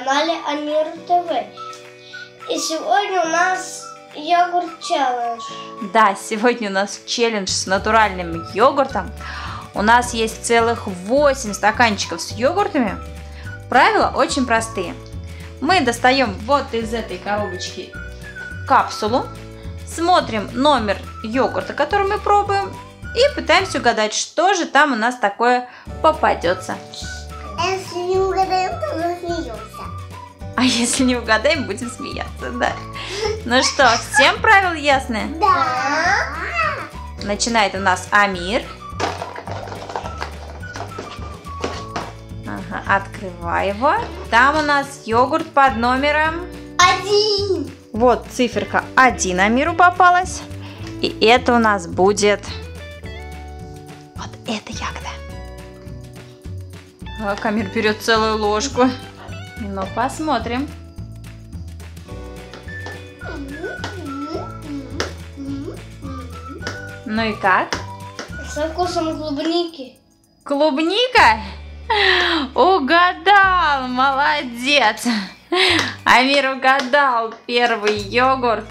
канале Амир ТВ. И сегодня у нас йогурт челлендж. Да, сегодня у нас челлендж с натуральным йогуртом. У нас есть целых 8 стаканчиков с йогуртами. Правила очень простые. Мы достаем вот из этой коробочки капсулу, смотрим номер йогурта, который мы пробуем, и пытаемся угадать, что же там у нас такое попадется. А если не угадаем, будем смеяться, да. Ну что, всем правила ясны? Да. Начинает у нас Амир. Ага, открывай его. Там у нас йогурт под номером... Один. Вот циферка 1 Амиру попалась. И это у нас будет... Вот эта ягода. Так, Амир берет целую ложку. Ну, посмотрим. Ну и как? Со вкусом клубники. Клубника? Угадал, молодец. Амир угадал первый йогурт.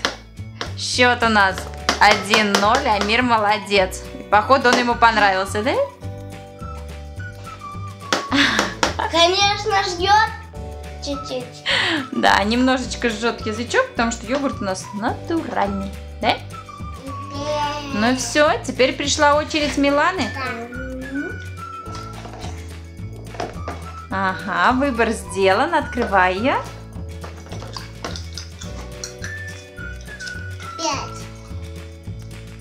Счет у нас 1-0, Амир молодец. Походу он ему понравился, да? Конечно, ждет чуть-чуть. Да, немножечко жжет язычок, потому что йогурт у нас натуральный, да? Ну все, теперь пришла очередь Миланы. Ага, выбор сделан, открывай ее. Пять.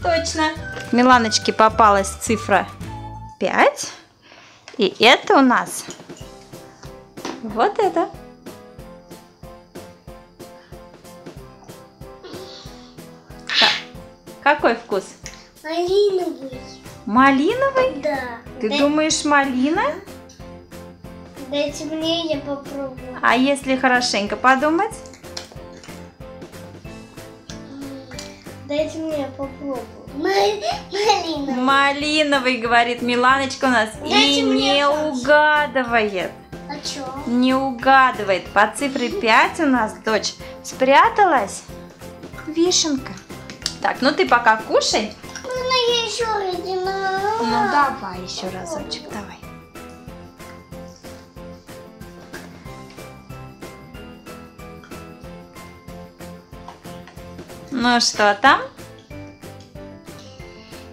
Точно. Миланочке попалась цифра 5. И это у нас вот это. Какой вкус? Малиновый. Малиновый? Да. Ты Дай- думаешь малина? Дайте мне, я попробую. А если хорошенько подумать? Дайте мне, я попробую. Малиновый. Малиновый, говорит Миланочка у нас. И Дайте мне не шанс. угадывает. А чё? Не угадывает. По цифре 5 у нас, дочь, спряталась вишенка. Так, ну ты пока кушай. Можно я еще один? Ну давай еще разочек, давай. Ну что там?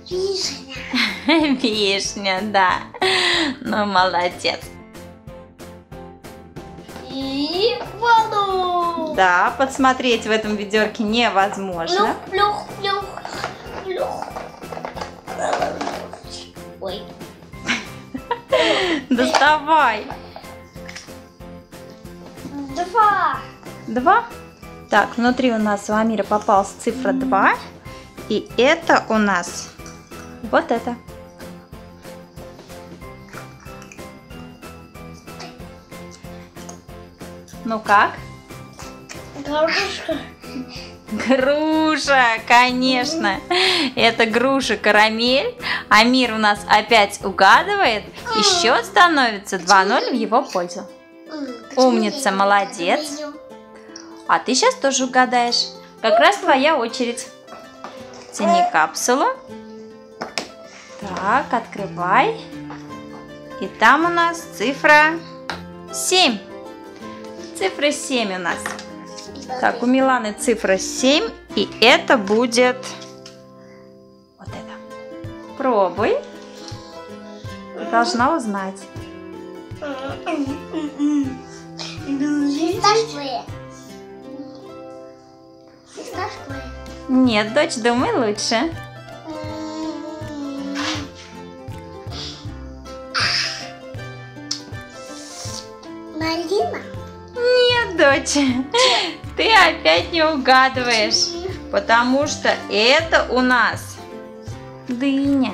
Вишня. Вишня, да. Ну, молодец. И воду. Да, подсмотреть в этом ведерке невозможно. Плюх, плюх, плюх, плюх. Ой. Доставай. Два. Два. Так, внутри у нас у Амира попалась цифра 2. И это у нас вот это. Ну как? Горошка. Груша, конечно. Это груша карамель. Амир у нас опять угадывает. И счет становится 2-0 в его пользу. Умница, молодец. А ты сейчас тоже угадаешь. Как раз твоя очередь. Тяни капсулу. Так, открывай. И там у нас цифра 7. Цифра 7 у нас. Так, у Миланы цифра 7. И это будет вот это. Пробуй. Ты должна узнать. Фисташковые. Фисташковые. Нет, дочь, думай лучше. Малина. Дочь, ты опять не угадываешь, потому что это у нас дыня.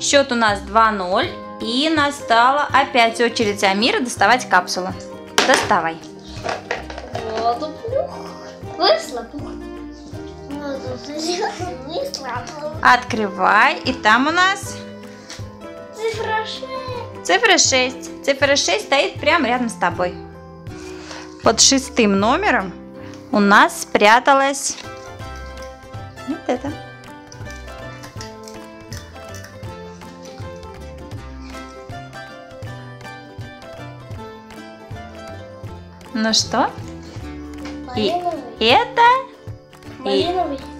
Счет у нас 2-0, и настала опять очередь Амира доставать капсулу. Доставай. Вышла плюх. Открывай, и там у нас Цифра шесть. Цифра 6. Цифра 6 стоит прямо рядом с тобой. Под шестым номером у нас спряталась вот это. Ну что? И Малиновый. это Малиновый.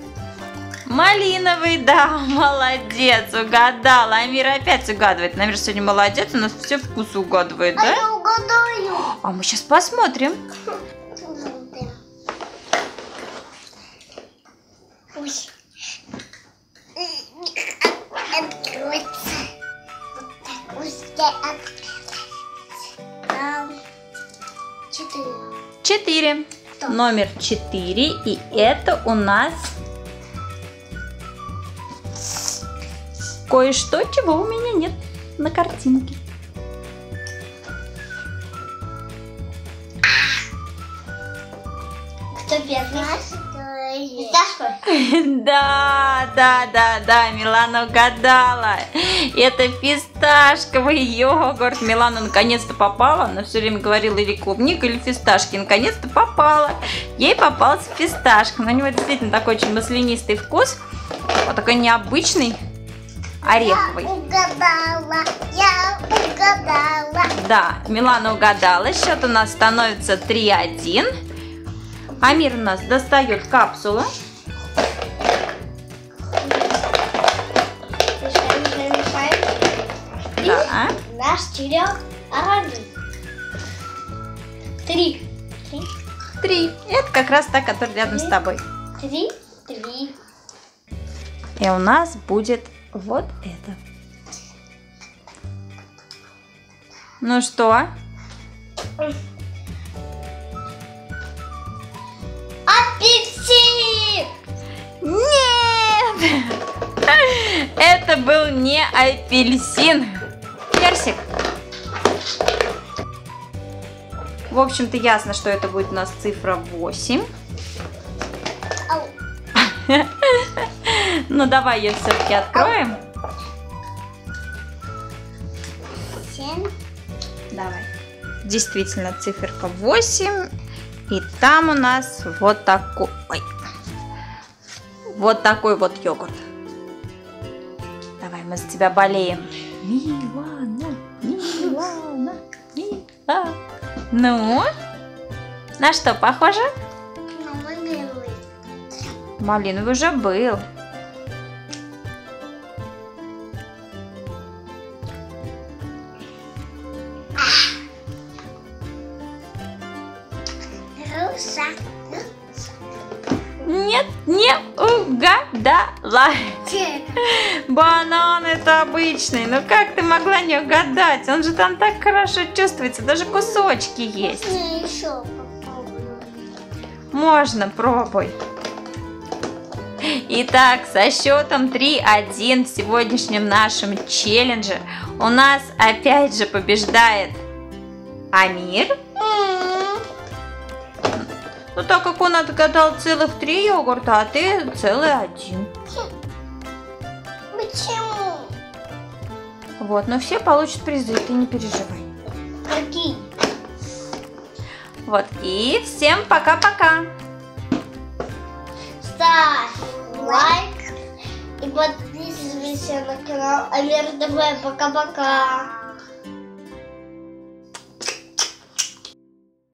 Малиновый, да, молодец, угадала. Амир опять угадывает. Амир сегодня молодец, у нас все вкусы угадывает, А да? я угадаю. А мы сейчас посмотрим. Ой. Откроется. Вот так пускай откроется. Там четыре. Номер четыре. И это у нас кое-что, чего у меня нет на картинке. Кто первый? Фисташка? Да, да, да, да, Милана угадала. Это фисташковый йогурт. Милана наконец-то попала. Она все время говорила или клубника, или фисташки. Наконец-то попала. Ей попался фисташка. Но у него действительно такой очень маслянистый вкус. Вот такой необычный, ореховый. Я угадала. Я угадала. Да, Милана угадала. Счет у нас становится 3-1. Амир у нас достает капсулу. Да. наш черед оранжевый. Три. Три. Три. Это как раз та, которая рядом с тобой. Три. Три. И у нас будет вот это. Ну что? Апельсин! Нет! Это был не апельсин. Персик. В общем-то, ясно, что это будет у нас цифра 8. Ну, давай ее все-таки откроем. Семь. Давай. Действительно, циферка 8. И там у нас вот такой. ой. Вот такой вот йогурт. Давай, мы за тебя болеем. Милана, Милана, Милана. Ну? На что похоже? Мама белый. Малиновый уже был. Нет, не угадала. Банан это обычный. Ну как ты могла не угадать? Он же там так хорошо чувствуется. Даже кусочки есть. Я еще попробую. Можно, пробуй. Итак, со счетом 3-1 в сегодняшнем нашем челлендже у нас опять же побеждает Амир. Ну, так как он отгадал целых три йогурта, а ты целый один. Почему? Вот, но все получат призы, ты не переживай. Какие? Вот, и всем пока-пока. Ставь лайк и подписывайся на канал Амир ТВ. Пока-пока.